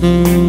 Mm-hmm.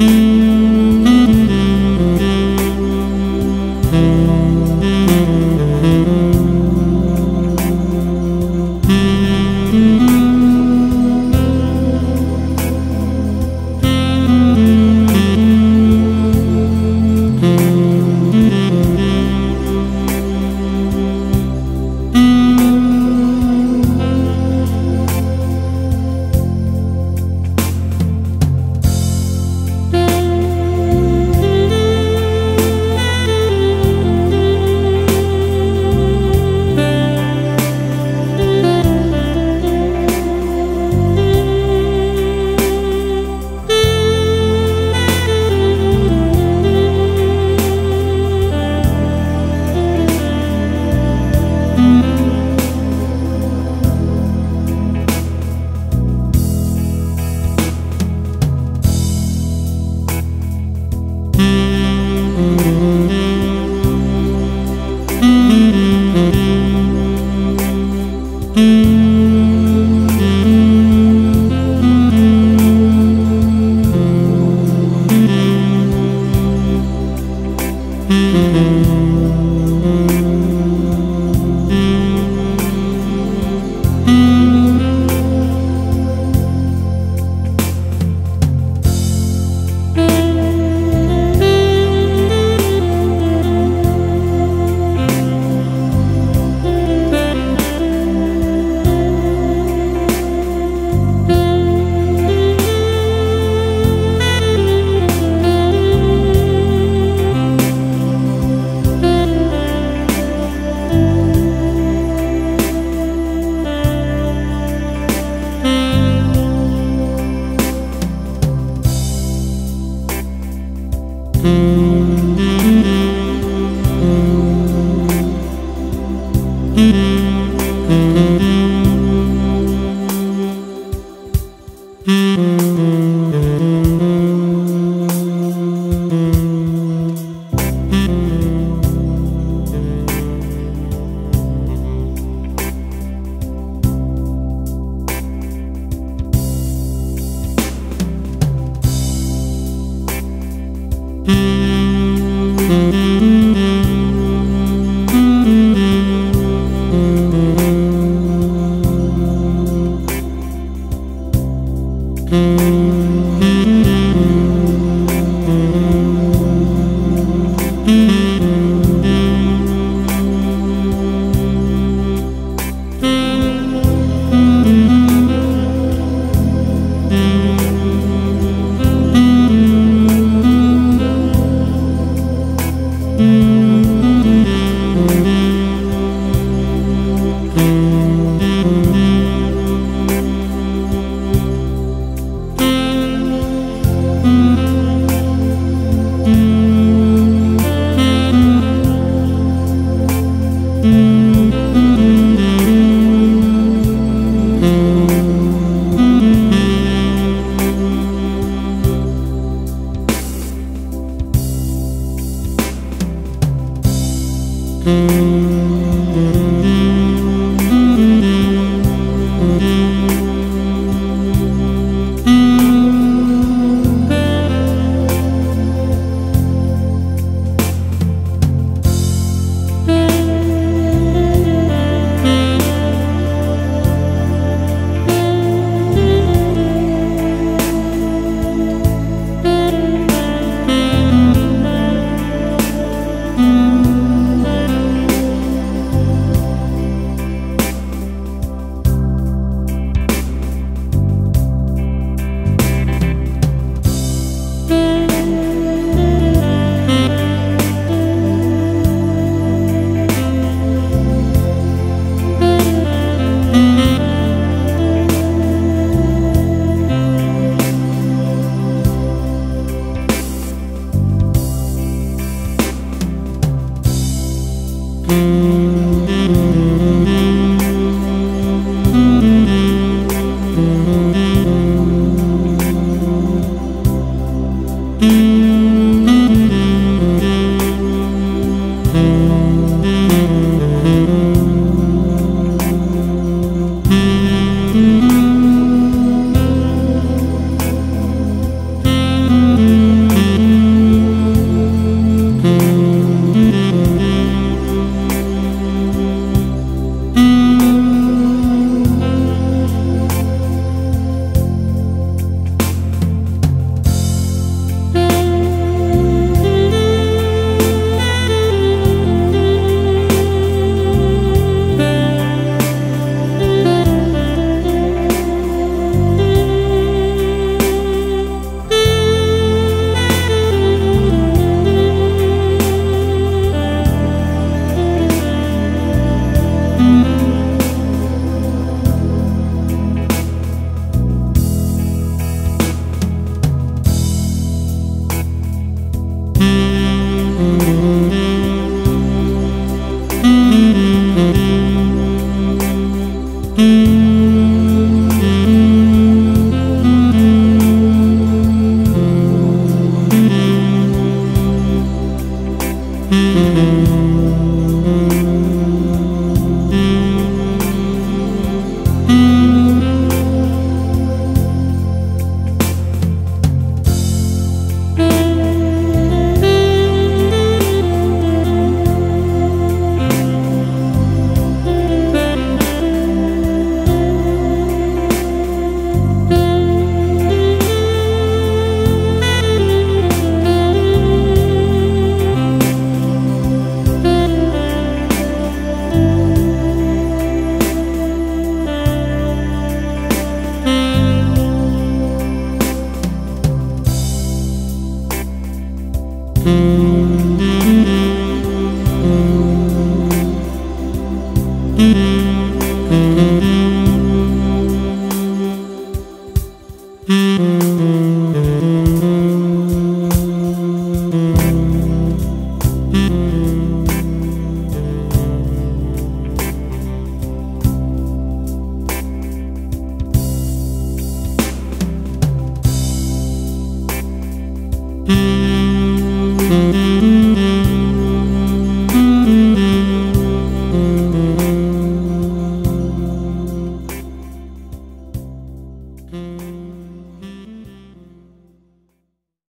Música Mm-hmm. Mm-hmm.